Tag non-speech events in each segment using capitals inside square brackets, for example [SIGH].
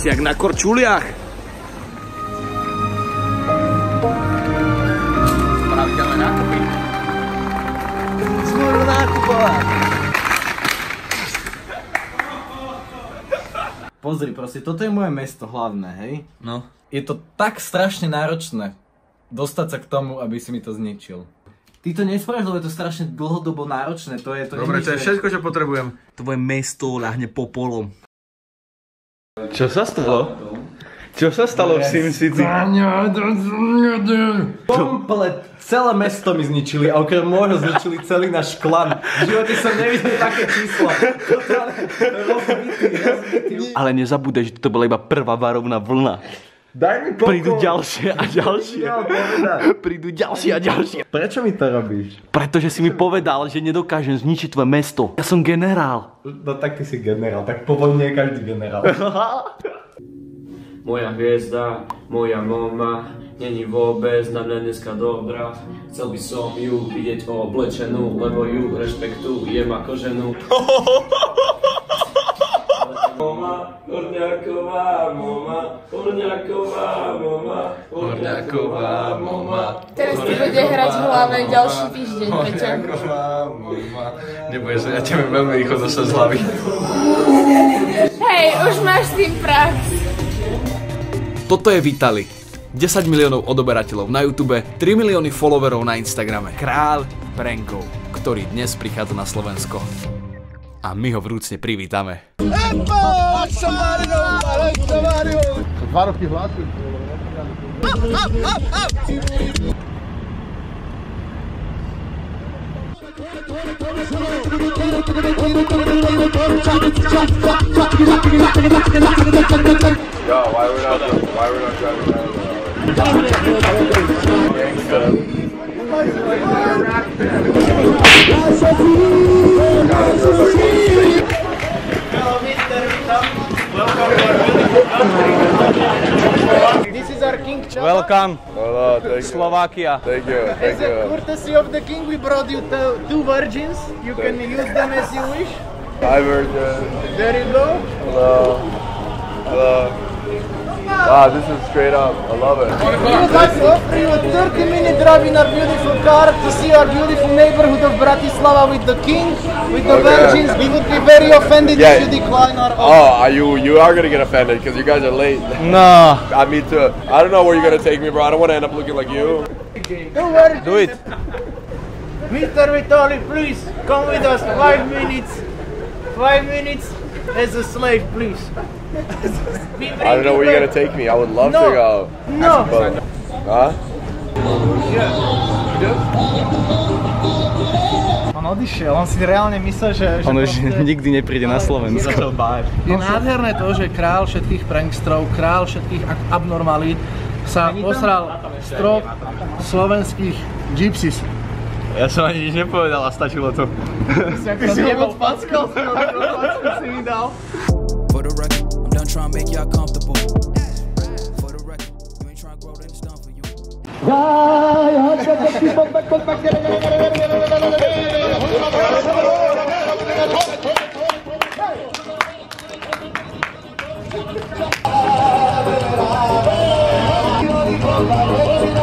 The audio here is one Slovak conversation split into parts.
si jak na korčuliach. Pravidelné nákupy. Zmôžu nákupovať. Pozri, proste, toto je moje mesto hlavné, hej? No. Je to tak strašne náročné dostať sa k tomu, aby si mi to zničil. Ty to nespravíš, lebo je to strašne dlhodobo náročné, to je to Dobre, to je všetko, čo potrebujem. Tvoje mesto ľahne popolom. Čo sa stalo? Čo sa stalo v SimCity? Komplet celé mesto mi zničili a okrem môjho zničili celý náš klan. V živote som nevidel také číslo. Rozbitý, rozbitý. Ale nezabúdaj, že to bola iba prvá varovná vlna. Daj mi pokoj. Prídu ďalšie a ďalšie. Prídu ďalšie a ďalšie. Prečo mi to robíš? Pretože si mi povedal, že nedokážem zničiť tvoje mesto. Ja som generál. No tak ty si generál, tak po vojne je každý generál. [LAUGHS] Moja hviezda, moja mama, není vôbec na mňa dneska dobrá. Chcel by som ju vidieť oblečenú, lebo ju rešpektujem ako ženu. [LAUGHS] Mama, Horňáková, mama, Horňáková, mama, Horňáková, mama. Teraz ti bude hrať v hlave ďalší týždeň, Peťo. Neboješ sa, ja ťa veľmi rýchlo dostať z hlavy. Hej, už máš s tým prax. Toto je Vitali. 10 miliónov odoberateľov na YouTube, 3 milióny followerov na Instagrame. Král prankov, ktorý dnes prichádza na Slovensko. A my ho vrúcne privítame. Epa! Somebody go! Somebody go! Yo, why we not? Why we not driving? King Chava. Welcome, Slovakia. Thank you, thank As a courtesy of the king, we brought you two, two virgins. You can use them as you wish. Hi, Virgin. There you go. Hello. Hello. Wow, this is straight up. I love it. We would like to offer you a 30 minute drive in our beautiful car to see our beautiful neighborhood of Bratislava with the king, with the Okay. virgins. We would be very offended Yeah. if you decline our offer. Oh, are you you are gonna get offended because you guys are late. [LAUGHS] No, I me too. I don't know where you're gonna take me, bro. I don't want to end up looking like you. Don't worry. do it. Mr. Vitali, please come with us. Five minutes. Five minutes as a slave, please. [LAUGHS] I don't know where you're gonna take me. I would love No. to go. No. But, huh? On odišiel, on si reálne myslel, že... že On už proste- nikdy nepríde na Slovensko. Je nádherné to, že král všetkých prankstrov, král všetkých abnormalít sa posral strop slovenských gypsies. Ja som ani nič nepovedal a stačilo to. Ty si ho moc packal, si mi dal. For the record, I'm done trying to make y'all comfortable. For the record, you ain't trying to grow, then it's done for you.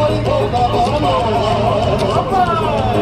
[LAUGHS]